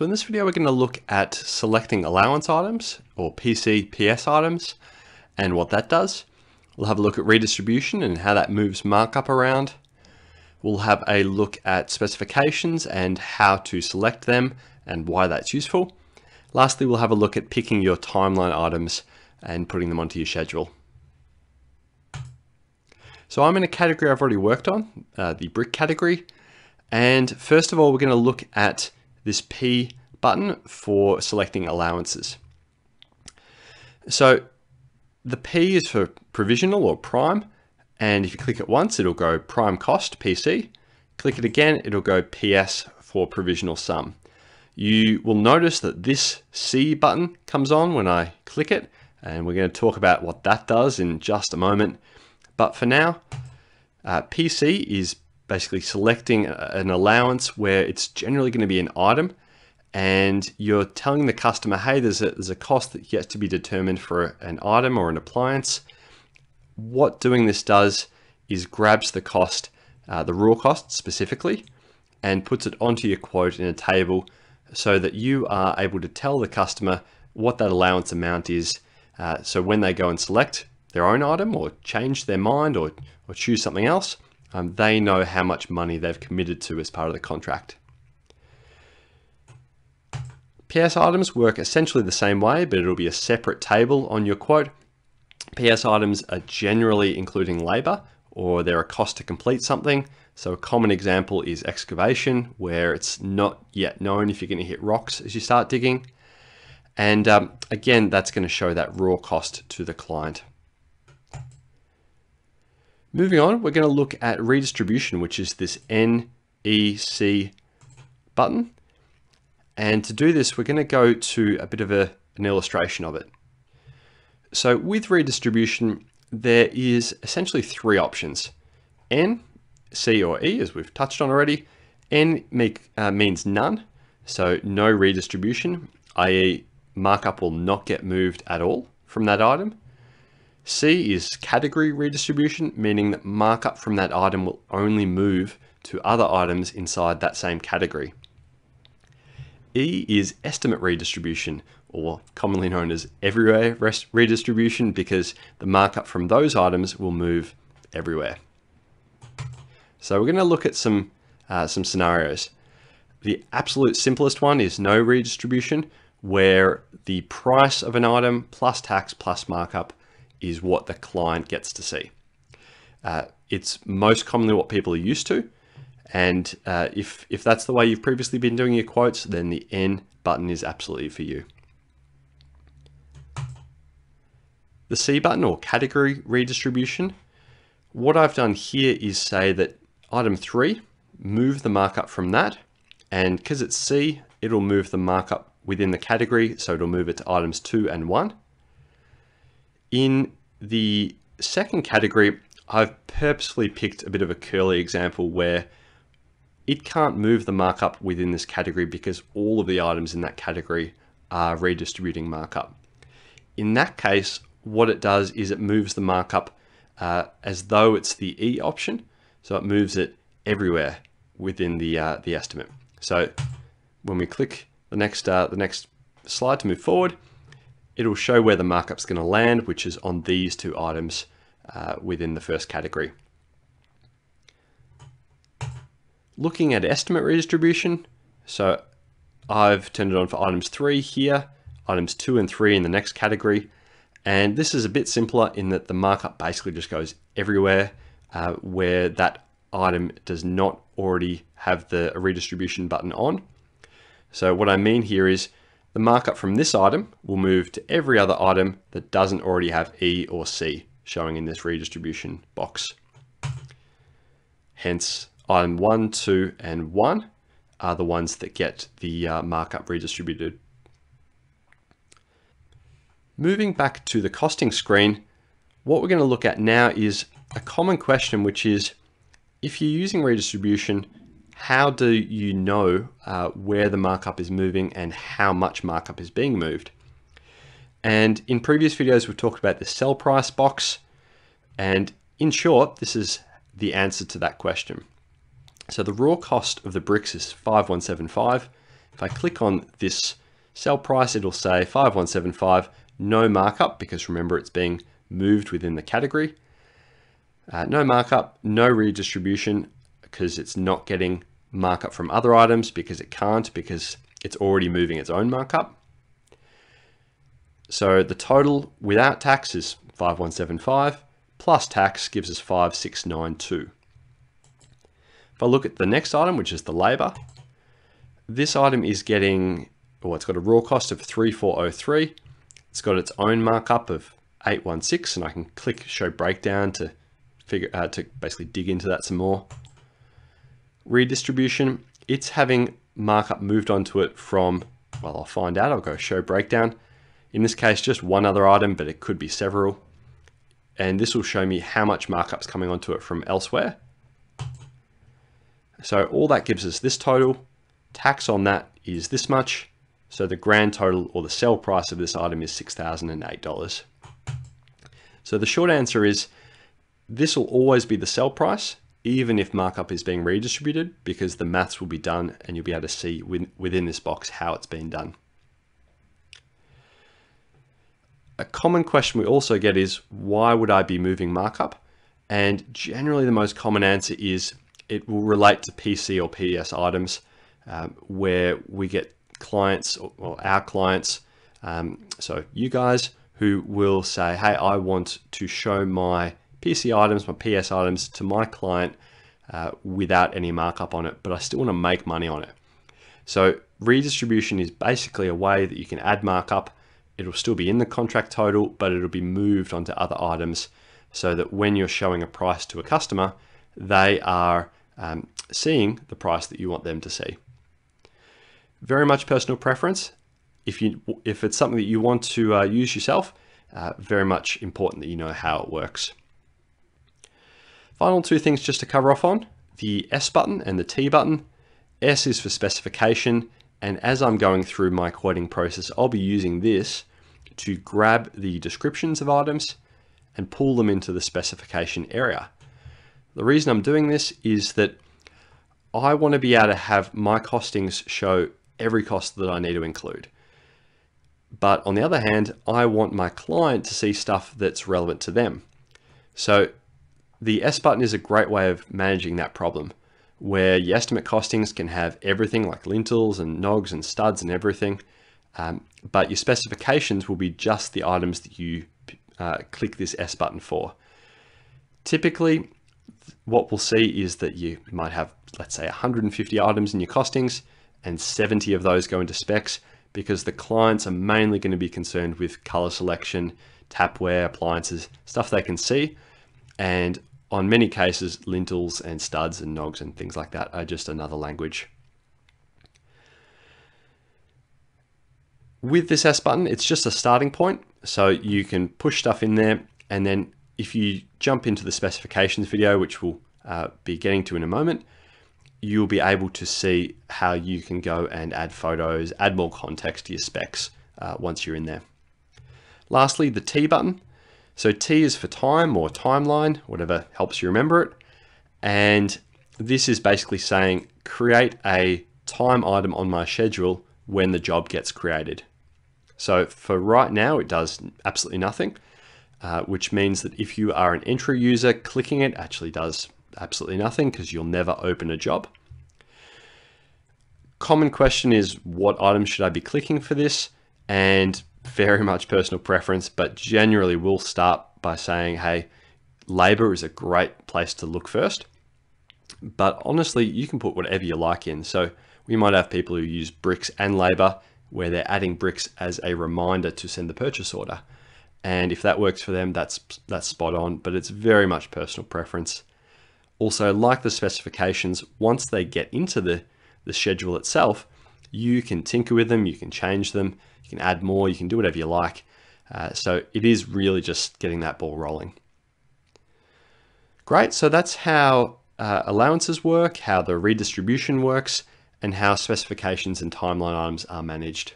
So in this video, we're going to look at selecting allowance items or PCPS items and what that does. We'll have a look at redistribution and how that moves markup around. We'll have a look at specifications and how to select them and why that's useful. Lastly, we'll have a look at picking your timeline items and putting them onto your schedule. So I'm in a category I've already worked on, uh, the brick category. And first of all, we're going to look at this P button for selecting allowances. So the P is for provisional or prime. And if you click it once, it'll go prime cost, PC. Click it again, it'll go PS for provisional sum. You will notice that this C button comes on when I click it. And we're going to talk about what that does in just a moment. But for now, uh, PC is basically selecting an allowance where it's generally going to be an item and you're telling the customer, hey, there's a, there's a cost that yet to be determined for an item or an appliance. What doing this does is grabs the cost, uh, the raw cost specifically, and puts it onto your quote in a table so that you are able to tell the customer what that allowance amount is. Uh, so when they go and select their own item or change their mind or, or choose something else, um, they know how much money they've committed to as part of the contract. PS items work essentially the same way, but it'll be a separate table on your quote. PS items are generally including labor or they're a cost to complete something. So a common example is excavation, where it's not yet known if you're going to hit rocks as you start digging. And um, again, that's going to show that raw cost to the client. Moving on, we're going to look at redistribution, which is this NEC button. And to do this, we're going to go to a bit of a, an illustration of it. So with redistribution, there is essentially three options. N, C or E, as we've touched on already. N make, uh, means none, so no redistribution, i.e. markup will not get moved at all from that item. C is category redistribution, meaning that markup from that item will only move to other items inside that same category. E is estimate redistribution, or commonly known as everywhere redistribution, because the markup from those items will move everywhere. So we're going to look at some, uh, some scenarios. The absolute simplest one is no redistribution, where the price of an item plus tax plus markup is what the client gets to see. Uh, it's most commonly what people are used to. And uh, if, if that's the way you've previously been doing your quotes, then the N button is absolutely for you. The C button or category redistribution, what I've done here is say that item three, move the markup from that. And because it's C, it'll move the markup within the category. So it'll move it to items two and one. In the second category, I've purposefully picked a bit of a curly example where it can't move the markup within this category because all of the items in that category are redistributing markup. In that case, what it does is it moves the markup uh, as though it's the E option. So it moves it everywhere within the, uh, the estimate. So when we click the next, uh, the next slide to move forward, it'll show where the markup's going to land, which is on these two items uh, within the first category. Looking at estimate redistribution, so I've turned it on for items three here, items two and three in the next category. And this is a bit simpler in that the markup basically just goes everywhere uh, where that item does not already have the redistribution button on. So what I mean here is the markup from this item will move to every other item that doesn't already have E or C showing in this redistribution box. Hence, item 1, 2, and 1 are the ones that get the uh, markup redistributed. Moving back to the costing screen, what we're going to look at now is a common question, which is if you're using redistribution, how do you know uh, where the markup is moving and how much markup is being moved? And in previous videos, we've talked about the sell price box. And in short, this is the answer to that question. So the raw cost of the bricks is 5175 If I click on this sell price, it'll say 5175, no markup, because remember it's being moved within the category. Uh, no markup, no redistribution, because it's not getting markup from other items because it can't, because it's already moving its own markup. So the total without tax is 5175 plus tax gives us 5692. If I look at the next item, which is the labor, this item is getting, well, it's got a raw cost of 3403. It's got its own markup of 816, and I can click show breakdown to figure uh, to basically dig into that some more. Redistribution, it's having markup moved onto it from, well, I'll find out, I'll go show breakdown. In this case, just one other item, but it could be several. And this will show me how much markup's coming onto it from elsewhere. So all that gives us this total. Tax on that is this much. So the grand total or the sell price of this item is $6,008. So the short answer is this will always be the sell price, even if markup is being redistributed, because the maths will be done and you'll be able to see within this box how it's been done. A common question we also get is, why would I be moving markup? And generally the most common answer is it will relate to PC or PS items um, where we get clients or, our clients, um, so you guys who will say, hey, I want to show my PC items, my PS items to my client uh, without any markup on it, but I still want to make money on it. So redistribution is basically a way that you can add markup. It'll still be in the contract total, but it'll be moved onto other items so that when you're showing a price to a customer, they are um, seeing the price that you want them to see. Very much personal preference. If you if it's something that you want to uh, use yourself, uh, very much important that you know how it works. Final two things just to cover off on, the S button and the T button. S is for specification, and as I'm going through my quoting process, I'll be using this to grab the descriptions of items and pull them into the specification area. The reason I'm doing this is that I want to be able to have my costings show every cost that I need to include. But on the other hand, I want my client to see stuff that's relevant to them. So the S button is a great way of managing that problem where your estimate costings can have everything like lintels and nogs and studs and everything. Um, but your specifications will be just the items that you uh, click this S button for. Typically, what we'll see is that you might have, let's say 150 items in your costings and 70 of those go into specs because the clients are mainly going to be concerned with color selection, tapware, appliances, stuff they can see. And on many cases, lintels and studs and nogs and things like that are just another language. With this S button, it's just a starting point. So you can push stuff in there and then if you jump into the specifications video, which we'll uh, be getting to in a moment, you'll be able to see how you can go and add photos, add more context to your specs uh, once you're in there. Lastly, the T button. So T is for time or timeline, whatever helps you remember it. And this is basically saying create a time item on my schedule when the job gets created. So for right now, it does absolutely nothing uh, which means that if you are an entry user, clicking it actually does absolutely nothing because you'll never open a job. Common question is what items should I be clicking for this? And very much personal preference, but generally we'll start by saying, hey, labor is a great place to look first. But honestly, you can put whatever you like in. So we might have people who use bricks and labor where they're adding bricks as a reminder to send the purchase order. And if that works for them, that's, that's spot on, but it's very much personal preference. Also, like the specifications, once they get into the, the schedule itself, you can tinker with them, you can change them, you can add more, you can do whatever you like. Uh, so it is really just getting that ball rolling. Great, so that's how uh, allowances work, how the redistribution works, and how specifications and timeline items are managed.